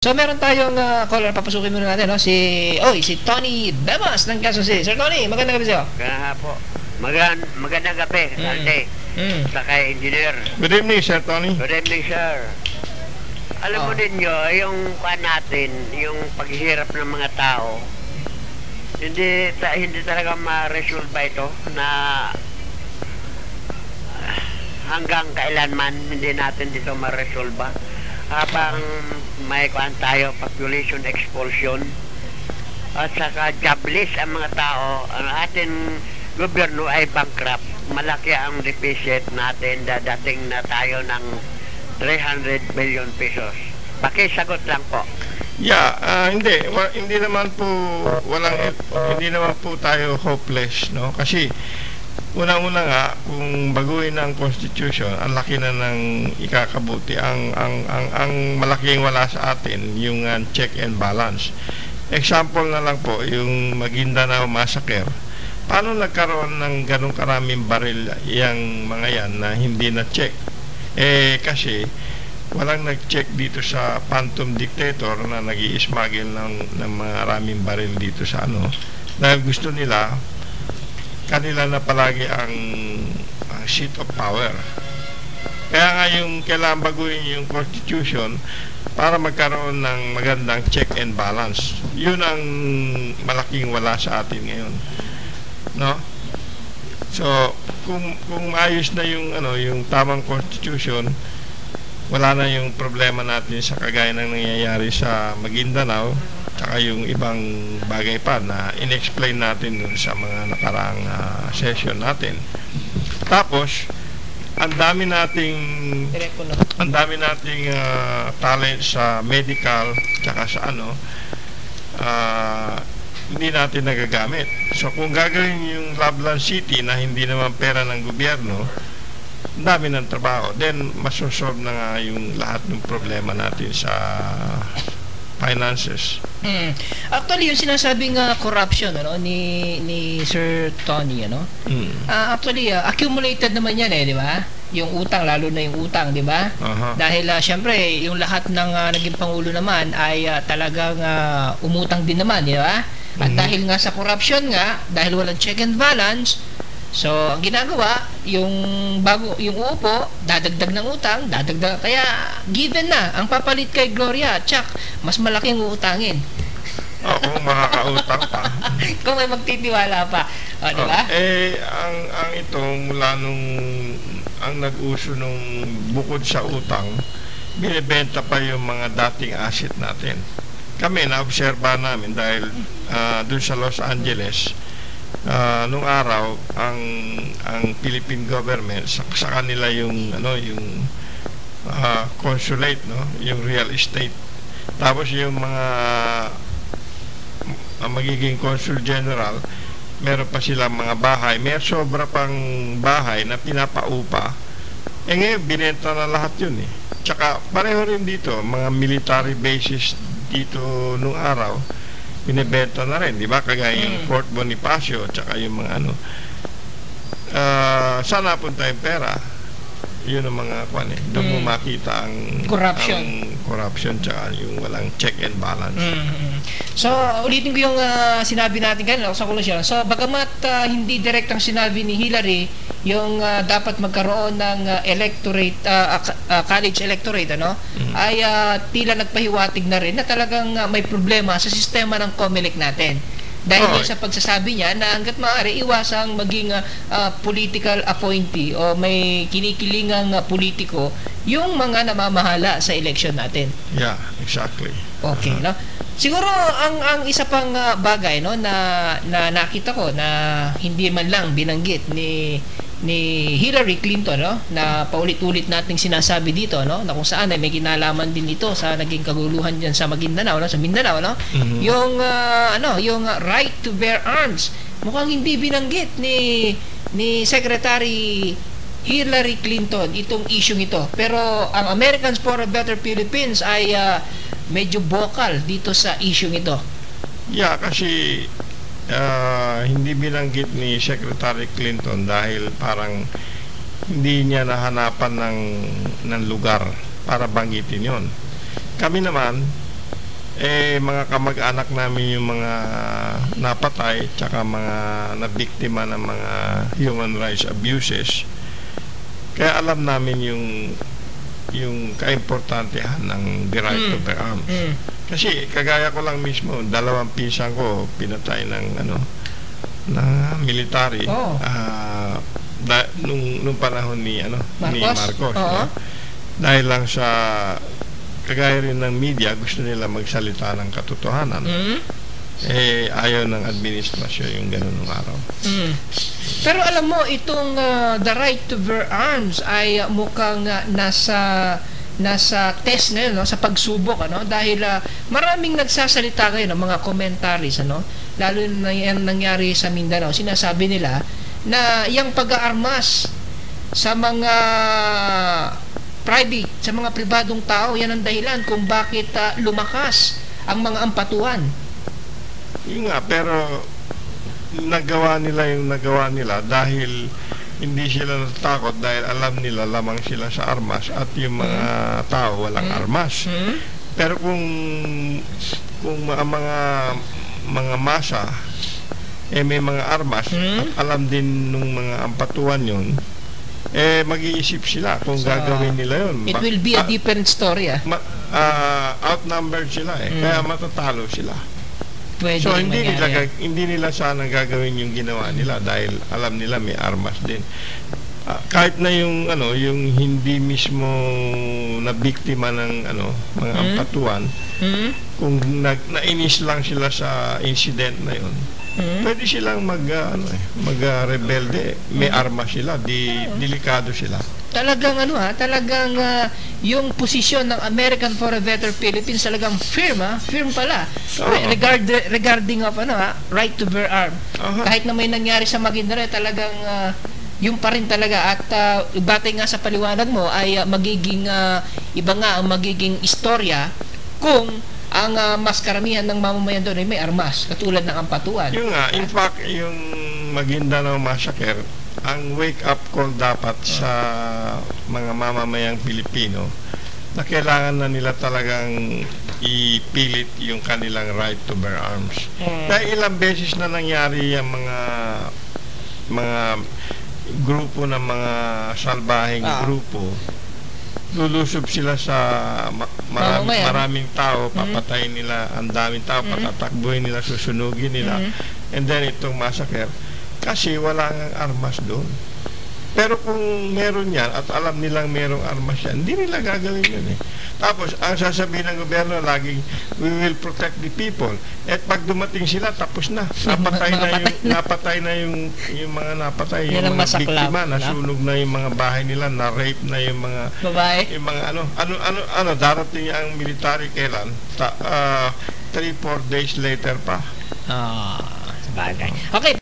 So meron tayong uh, caller, papasukin muna natin, no? Si, oy, si Tony Bemas ng Quezon City. Sir Tony, magandang gabi sa'yo. Kaya po. Magan, magandang gabi, Mm. Alde. Mm. Sa kay engineer. Good evening, Sir Tony. Good evening, sir. Alam mo Oh. ninyo, yung kuha natin, yung paghihirap ng mga tao, hindi ta, hindi talaga ma-resolve ito na ah, hanggang kailanman hindi natin dito ma-resolve habang may kuhan tayo population expulsion. At saka jobless ang mga tao. Ang ating gobyerno ay bankrupt. Malaki ang deficit natin. Dadating na tayo ng 300 billion pesos. Pakisagot lang po. Yeah, ah, hindi. Wa, hindi naman po walang hindi naman po tayo hopeless, no? Kasi unang-una nga kung baguhin ang constitution, ang laki na ng ikakabuti. Ang ang ang, ang malaking wala sa atin yung ah, check and balance. Example na lang po yung Maguindanao massacre. Paano nagkaroon ng ganong karaming baril yung mga yan na hindi na check? Eh kasi walang nag-check dito sa phantom dictator na nag smuggle ng, ng maraming baril dito sa ano dahil gusto nila kanila na palagi ang, ang seat of power. Kaya nga yung kailangan baguhin yung constitution para magkaroon ng magandang check and balance. Yun ang malaking wala sa atin ngayon no? So kung kung maayos na yung ano yung tamang constitution wala na yung problema natin sa kagaya ng nangyayari sa Maguindanao tsaka yung ibang bagay pa na inexplain natin sa mga nakaraang ah, session natin. Tapos, ang dami nating ang dami nating ah, talent sa medical tsaka sa ano ah, hindi natin nagagamit. So kung gagawin yung Lablan City na hindi naman pera ng gobyerno, dami ng trabaho. Then, masosolve na nga yung lahat ng problema natin sa finances. Mm. Actually, yung sinasabing uh, corruption ano ni ni Sir Tony ano. Mm. ah, actually, ah, accumulated naman 'yan eh, di ba? Yung utang lalo na yung utang, di ba? Aha. Dahil uh, syempre, yung lahat ng ah, naging pangulo naman ay ah, talagang ah, umutang din naman, di ba? At Mhm. dahil nga sa corruption nga, dahil walang check and balance, so ang ginagawa, yung bago yung uupo, dadagdag ng utang, dadagdag kaya given na ang papalit kay Gloria, tsak, mas malaki ang uutangin. Oo, makakautang pa. Kung may magtitiwala pa, o, di ba? Oh, eh, ang, ang ito, mula nung ang nag-uso nung bukod sa utang, binibenta pa yung mga dating asset natin. Kami, naobserba namin dahil ah, dun sa Los Angeles, ah, nung araw, ang ang Philippine government, sa, sa kanila yung, ano, yung ah, consulate, no? yung real estate. Tapos yung mga ang magiging consul general, meron pa silang mga bahay. May sobra pang bahay na pinapaupa. Eh ngayon, binenta na lahat yun eh. Tsaka pareho rin dito, mga military bases dito nung araw, binibenta na rin, di ba? Kagaya yung Mm. Fort Bonifacio, tsaka yung mga ano. Ah, saan napunta yung pera? Yun ang mga kwan eh. Doon mo Mm. makita ang Corruption. ang corruption tsaka yung walang check and balance. Mm. So, ulitin ko yung ah, sinabi natin kanina sa kolusyon. So, bagamat ah, hindi direktang sinabi ni Hillary yung ah, dapat magkaroon ng ah, electorate, ah, ah, college electorate, ano, Mm. ay ah, tila nagpahiwatig na rin na talagang ah, may problema sa sistema ng COMELEC natin. Dahil din sa pagsasabi niya na hanggat maaari iwasang maging ah, political appointee o may kinikilingang ah, politiko yung mga namamahala sa election natin. Yeah, exactly. Okay, no? Siguro ang ang isa pang ah, bagay no na na nakita ko na hindi man lang binanggit ni ni Hillary Clinton no na paulit-ulit nating sinasabi dito no na kung saan ay may kinalaman din ito sa naging kaguluhan diyan sa Maguindanao no sa Mindanao no Mhm. yung ah, ano yung ah, right to bear arms mukhang hindi binanggit ni ni Secretary Hillary Clinton itong issue ito pero ang Americans for a Better Philippines ay ah, medyo vocal dito sa issue ito Yeah, kasi ah, hindi binanggit ni Secretary Clinton dahil parang hindi niya nahanapan ng, ng lugar para banggitin yon. Kami naman, eh mga kamag-anak namin yung mga napatay tsaka mga nabiktima ng mga human rights abuses kaya alam namin yung yung kaimportantehan ng the right to Mm. bear arms Mm. kasi kagaya ko lang mismo dalawang pisang ko pinatay ng ano ng military Oo. ah, da, nung nung panahon ni ano ni Marcos? Marcos Oo. no? dahil lang sa kagaya rin ng media gusto nila magsalita ng katotohanan Mm. Eh ayaw ng administrasyon yung ganun ng araw. Mm. Pero alam mo, itong uh, the right to bear arms ay uh, mukhang uh, nasa nasa test ngayon no? Sa pagsubok ano? Dahil uh, maraming nagsasalita ngayon ng mga commentaries ano? Lalo na yan nangyari sa Mindanao. Sinasabi nila na yung pag-aarmas sa mga private sa mga pribadong tao yan ang dahilan kung bakit uh, lumakas ang mga ampatuan yun nga pero nagawa nila yung nagawa nila dahil hindi sila natakot dahil alam nila lamang sila sa armas at yung mga tao walang Mm. armas hmm? Pero kung kung mga mga, mga masa eh may mga armas Hmm? at alam din nung mga ampatuan yon eh mag-iisip sila kung So, gagawin nila yon. it will be a different story ah ma, ah, outnumbered sila eh Hmm. kaya matatalo sila. Pwede So hindi nila mangyari. gag- hindi nila sana gagawin yung ginawa nila dahil alam nila may armas din. Ah, kahit na yung ano yung hindi mismo na biktima ng ano mga Hmm? ampatuan Hmm? kung nag, nainis lang sila sa incident na yun, Hmm? pwede silang mag ah, ano eh, mag ah, rebelde. May armas sila, di delikado sila. Talagang ano ha, talagang ah, yung posisyon ng American for a Better Philippines talagang firm ha, firm pala. Oo. Regard, regarding of ano ha, right to bear arm. Aha. Kahit na may nangyari sa Maguindanao, talagang ah, yung pa rin talaga at uh, batay nga sa paliwanag mo ay ah, magiging ah, iba nga ang magiging istorya kung ang ah, mas karamihan ng mamamayan doon ay may armas katulad ng ampatuan. Yung nga, in fact, yung Maguindanao Massacre, ang wake-up call dapat sa mga mamamayang Pilipino na kailangan na nila talagang ipilit yung kanilang right to bear arms. Mm. Dahil ilang beses na nangyari yung mga mga grupo ng mga salbaheng Ah. grupo lulusob sila sa ma- marami, maraming tao, Mhm. papatayin nila ang daming tao, Mhm. patatakbuhin nila, susunugin nila. Mhm. And then itong massacre, kasi wala nga armas doon. Pero kung meron yan at alam nilang merong armas yan, hindi nila gagawin yun eh. Tapos, ang sasabihin ng gobyerno laging, we will protect the people. At pag dumating sila, tapos na. Napatay na yung, patay na. napatay na yung, yung mga napatay, yung mga masaklap, biktima, no? nasunog na yung mga bahay nila, na-rape na yung mga Babae. yung mga ano ano ano ano darating ang military kailan ta, ah, 3 4 days later pa Ah, sabagay. Okay.